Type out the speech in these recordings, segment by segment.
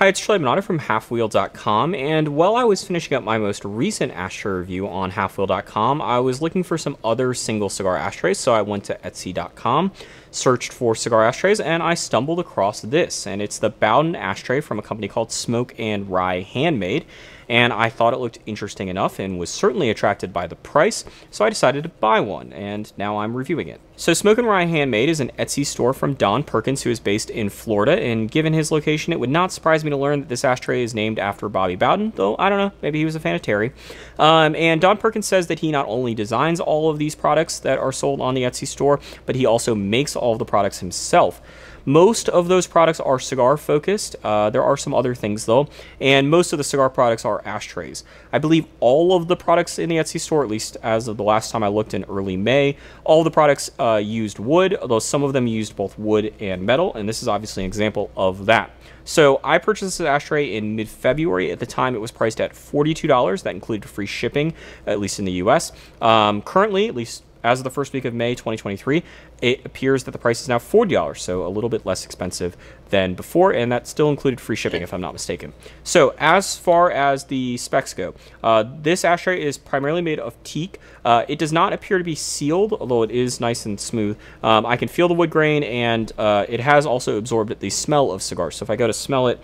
Hi, it's Charlie Minato from Halfwheel.com, and while I was finishing up my most recent ashtray review on Halfwheel.com, I was looking for some other single cigar ashtrays, so I went to Etsy.com, searched for cigar ashtrays, and I stumbled across this, and it's the Bowden ashtray from a company called Smoke and Rye Handmade, and I thought it looked interesting enough and was certainly attracted by the price, so I decided to buy one, and now I'm reviewing it. So Smoke and Rye Handmade is an Etsy store from Don Perkins, who is based in Florida, and given his location, it would not surprise me to learn that this ashtray is named after Bobby Bowden, though I don't know, maybe he was a fan of Terry. Um, and Don Perkins says that he not only designs all of these products that are sold on the Etsy store, but he also makes all of the products himself. Most of those products are cigar focused. Uh, there are some other things though, and most of the cigar products are ashtrays. I believe all of the products in the Etsy store, at least as of the last time I looked in early May, all the products uh, used wood, although some of them used both wood and metal, and this is obviously an example of that. So I purchased this ashtray in mid-February. At the time, it was priced at $42. That included free shipping, at least in the U.S. Um, currently, at least as of the first week of May 2023, it appears that the price is now $40, so a little bit less expensive than before, and that still included free shipping if I'm not mistaken. So as far as the specs go, uh, this ashtray is primarily made of teak. Uh, it does not appear to be sealed, although it is nice and smooth. Um, I can feel the wood grain, and uh, it has also absorbed the smell of cigars. So if I go to smell it,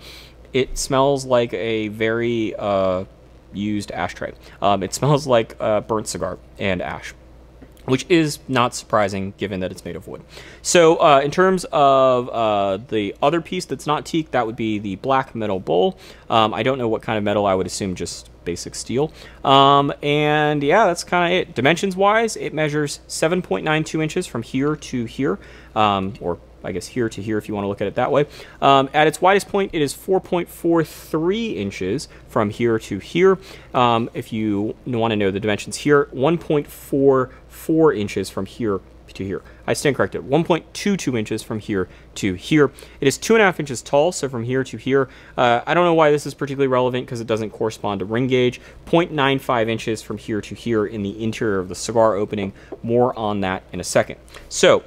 it smells like a very uh, used ashtray. Um, it smells like burnt cigar and ash which is not surprising given that it's made of wood. So uh, in terms of uh, the other piece that's not teak, that would be the black metal bowl. Um, I don't know what kind of metal, I would assume just basic steel. Um, and yeah, that's kind of it. Dimensions wise, it measures 7.92 inches from here to here, um, or I guess here to here if you want to look at it that way. Um, at its widest point, it is 4.43 inches from here to here. Um, if you want to know the dimensions here, 1.44 inches from here to here. I stand corrected. 1.22 inches from here to here. It is two and a half inches tall, so from here to here. Uh, I don't know why this is particularly relevant because it doesn't correspond to ring gauge. 0.95 inches from here to here in the interior of the cigar opening. More on that in a second. So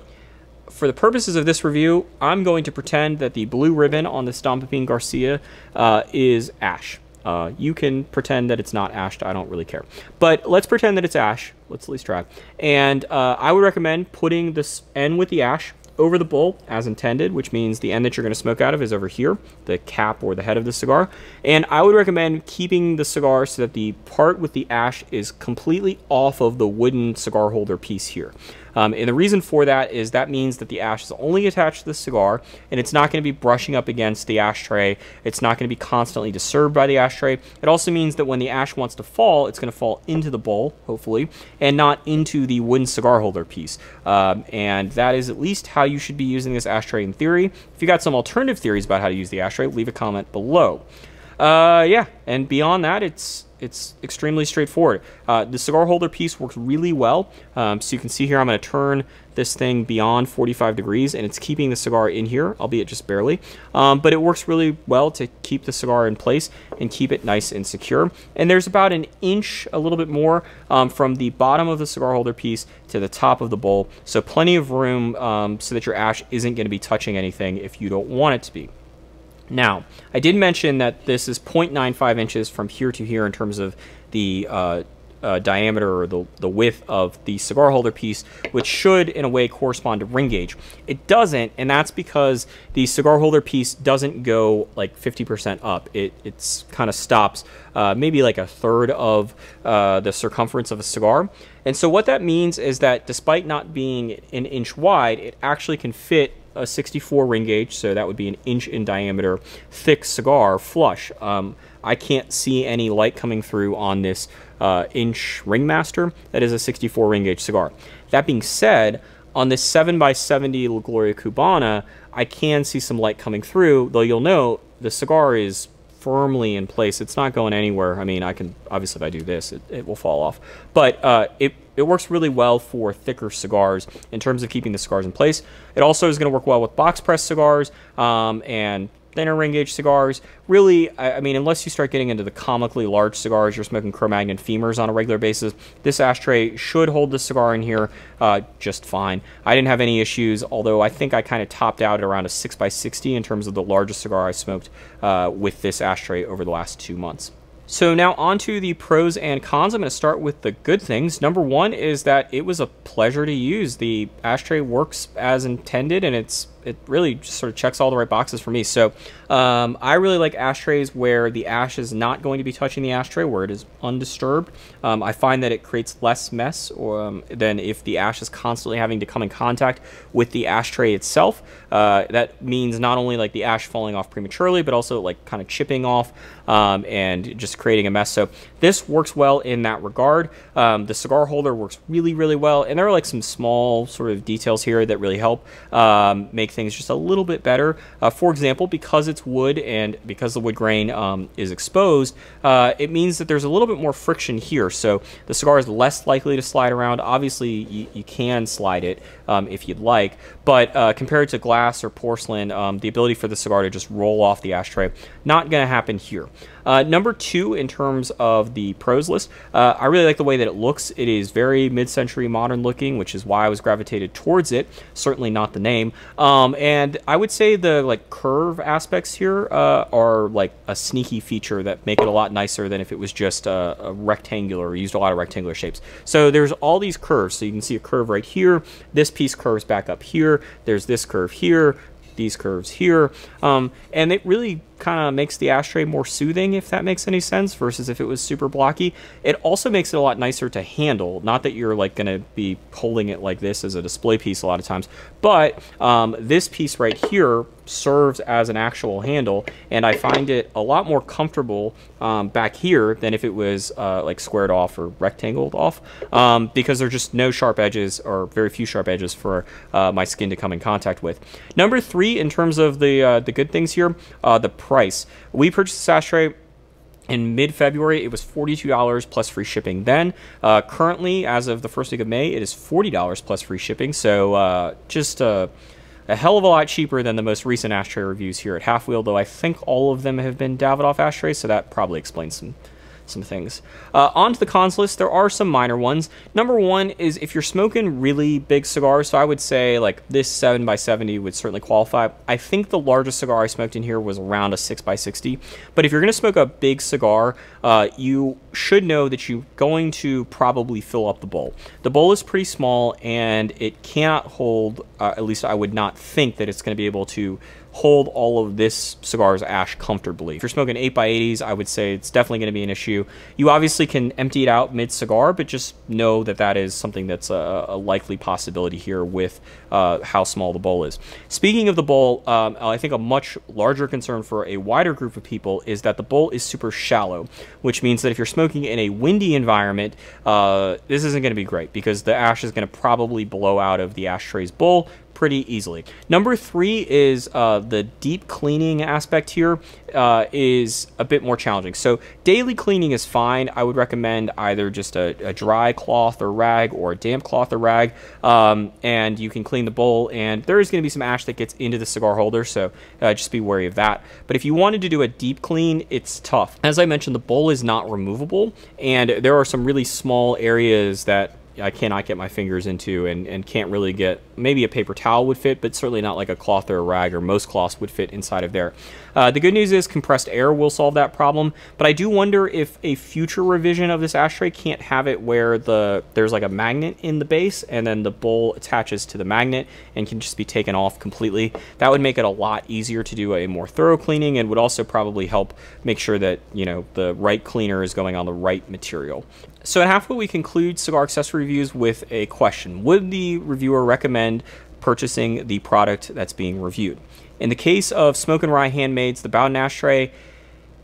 for the purposes of this review, I'm going to pretend that the blue ribbon on the Don Pepin Garcia uh, is ash. Uh, you can pretend that it's not ash. I don't really care. But let's pretend that it's ash. Let's at least try. And uh, I would recommend putting this end with the ash over the bowl as intended, which means the end that you're going to smoke out of is over here, the cap or the head of the cigar. And I would recommend keeping the cigar so that the part with the ash is completely off of the wooden cigar holder piece here. Um, and the reason for that is that means that the ash is only attached to the cigar and it's not going to be brushing up against the ashtray. It's not going to be constantly disturbed by the ashtray. It also means that when the ash wants to fall, it's going to fall into the bowl, hopefully, and not into the wooden cigar holder piece. Um, and that is at least how you should be using this ashtray in theory. If you got some alternative theories about how to use the ashtray, leave a comment below. Uh, yeah, and beyond that, it's it's extremely straightforward. Uh, the cigar holder piece works really well. Um, so you can see here I'm going to turn this thing beyond 45 degrees and it's keeping the cigar in here, albeit just barely. Um, but it works really well to keep the cigar in place and keep it nice and secure. And there's about an inch, a little bit more, um, from the bottom of the cigar holder piece to the top of the bowl. So plenty of room um, so that your ash isn't going to be touching anything if you don't want it to be. Now, I did mention that this is 0.95 inches from here to here in terms of the uh, uh, diameter or the, the width of the cigar holder piece, which should, in a way, correspond to ring gauge. It doesn't, and that's because the cigar holder piece doesn't go like 50% up. It it's kind of stops uh, maybe like a third of uh, the circumference of a cigar. And so what that means is that despite not being an inch wide, it actually can fit a 64 ring gauge, so that would be an inch in diameter, thick cigar flush. Um, I can't see any light coming through on this uh, inch ringmaster. That is a 64 ring gauge cigar. That being said, on this 7x70 La Gloria Cubana, I can see some light coming through, though you'll note the cigar is firmly in place. It's not going anywhere. I mean, I can, obviously if I do this, it, it will fall off. But uh, it, it works really well for thicker cigars in terms of keeping the cigars in place. It also is going to work well with box press cigars um, and thinner ring gauge cigars, really, I, mean, unless you start getting into the comically large cigars, you're smoking Cro-Magnon femurs on a regular basis, this ashtray should hold the cigar in here uh, just fine. I didn't have any issues, although I think I kind of topped out at around a 6x60 in terms of the largest cigar I smoked uh, with this ashtray over the last two months. So now on to the pros and cons. I'm going to start with the good things. Number one is that it was a pleasure to use. The ashtray works as intended and it's it really just sort of checks all the right boxes for me. So um, I really like ashtrays where the ash is not going to be touching the ashtray, where it is undisturbed. Um, I find that it creates less mess or, um, than if the ash is constantly having to come in contact with the ashtray itself. Uh, that means not only like the ash falling off prematurely, but also like kind of chipping off um, and just creating a mess. So this works well in that regard. Um, the cigar holder works really, really well, and there are like some small sort of details here that really help um, make make things just a little bit better. Uh, for example, because it's wood and because the wood grain um, is exposed, uh, it means that there's a little bit more friction here. So the cigar is less likely to slide around. Obviously, you, you can slide it um, if you'd like, but uh, compared to glass or porcelain, um, the ability for the cigar to just roll off the ashtray, not going to happen here. Uh, number two, in terms of the pros list, uh, I really like the way that it looks. It is very mid-century modern looking, which is why I was gravitated towards it. Certainly not the name. Um, and I would say the like curve aspects here uh, are like a sneaky feature that make it a lot nicer than if it was just a, a rectangular, used a lot of rectangular shapes. So there's all these curves. So you can see a curve right here. This piece curves back up here. There's this curve here these curves here. Um, and it really kind of makes the ashtray more soothing, if that makes any sense, versus if it was super blocky. It also makes it a lot nicer to handle. Not that you're like going to be holding it like this as a display piece a lot of times, but um, this piece right here serves as an actual handle, and I find it a lot more comfortable um, back here than if it was uh, like squared off or rectangled off, um, because there's just no sharp edges or very few sharp edges for uh, my skin to come in contact with. Number three, in terms of the uh, the good things here, uh, the price. We purchased this ashtray in mid-February, it was $42 plus free shipping then. Uh, currently, as of the first week of May, it is $40 plus free shipping. So uh, just a, a, hell of a lot cheaper than the most recent ashtray reviews here at halfwheel, though I think all of them have been Davidoff ashtrays, so that probably explains some some things. Uh, on to the cons list, there are some minor ones. Number one is if you're smoking really big cigars, so I would say like this 7x70 would certainly qualify. I think the largest cigar I smoked in here was around a 6x60. But if you're going to smoke a big cigar, uh, you should know that you're going to probably fill up the bowl. The bowl is pretty small and it cannot hold, uh, at least I would not think that it's going to be able to hold all of this cigar's ash comfortably. If you're smoking 8x80s, I would say it's definitely going to be an issue. You obviously can empty it out mid-cigar, but just know that that is something that's a, a likely possibility here with uh, how small the bowl is. Speaking of the bowl, um, I think a much larger concern for a wider group of people is that the bowl is super shallow, which means that if you're smoking in a windy environment, uh, this isn't going to be great because the ash is going to probably blow out of the ashtray's bowl, pretty easily. Number three is uh, the deep cleaning aspect here uh, is a bit more challenging. So daily cleaning is fine. I would recommend either just a, a dry cloth or rag or a damp cloth or rag, um, and you can clean the bowl. And there is going to be some ash that gets into the cigar holder, so uh, just be wary of that. But if you wanted to do a deep clean, it's tough. As I mentioned, the bowl is not removable, and there are some really small areas that I cannot get my fingers into and, and can't really get maybe a paper towel would fit, but certainly not like a cloth or a rag or most cloths would fit inside of there. Uh, the good news is compressed air will solve that problem, but I do wonder if a future revision of this ashtray can't have it where the there's like a magnet in the base and then the bowl attaches to the magnet and can just be taken off completely. That would make it a lot easier to do a more thorough cleaning and would also probably help make sure that, you know, the right cleaner is going on the right material. So at halfwheel, we conclude cigar accessory reviews with a question. Would the reviewer recommend purchasing the product that's being reviewed? In the case of Smoke and Rye Handmade's, the Bowden Ashtray,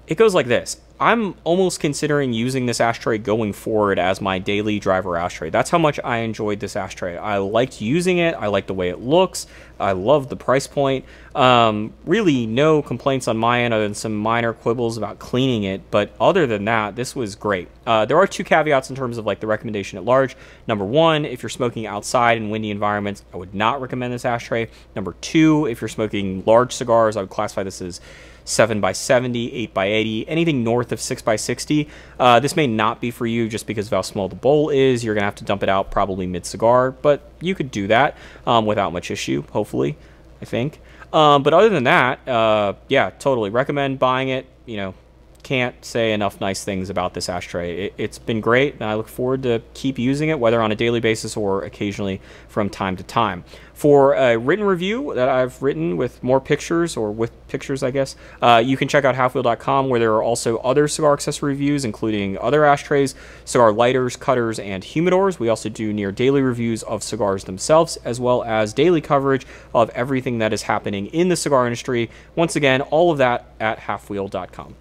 it goes like this. I'm almost considering using this ashtray going forward as my daily driver ashtray. That's how much I enjoyed this ashtray. I liked using it. I like the way it looks. I love the price point. Um, really, no complaints on my end other than some minor quibbles about cleaning it. But other than that, this was great. Uh, there are two caveats in terms of like the recommendation at large. Number one, if you're smoking outside in windy environments, I would not recommend this ashtray. Number two, if you're smoking large cigars, I would classify this as 7 by 70, 8 by 80, anything north of 6 by 60. Uh, this may not be for you just because of how small the bowl is. You're going to have to dump it out probably mid cigar, but you could do that um, without much issue, hopefully, I think. Um, but other than that, uh, yeah, totally recommend buying it. You know, can't say enough nice things about this ashtray. It, has been great, and I look forward to keep using it, whether on a daily basis or occasionally from time to time. For a written review that I've written with more pictures, or with pictures, I guess, uh, you can check out halfwheel.com, where there are also other cigar accessory reviews, including other ashtrays, cigar lighters, cutters, and humidors. We also do near daily reviews of cigars themselves, as well as daily coverage of everything that is happening in the cigar industry. Once again, all of that at halfwheel.com.